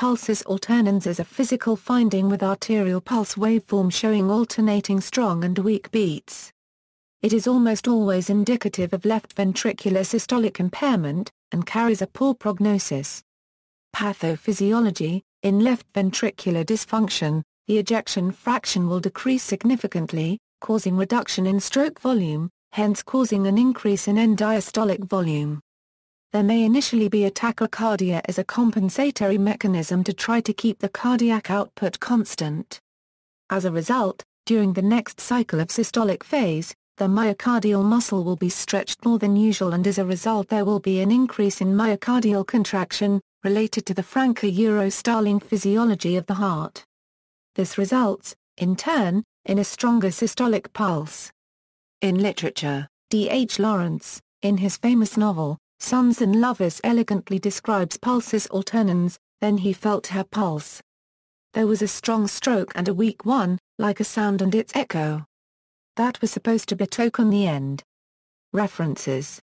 Pulsus alternans is a physical finding with arterial pulse waveform showing alternating strong and weak beats. It is almost always indicative of left ventricular systolic impairment, and carries a poor prognosis. Pathophysiology In left ventricular dysfunction, the ejection fraction will decrease significantly, causing reduction in stroke volume, hence causing an increase in end diastolic volume. There may initially be a tachycardia as a compensatory mechanism to try to keep the cardiac output constant. As a result, during the next cycle of systolic phase, the myocardial muscle will be stretched more than usual and as a result there will be an increase in myocardial contraction, related to the Frank-Starling physiology of the heart. This results, in turn, in a stronger systolic pulse. In literature, D. H. Lawrence, in his famous novel, Sons and Lovers elegantly describes pulsus alternans, then he felt her pulse. There was a strong stroke and a weak one, like a sound and its echo. That was supposed to betoken the end. References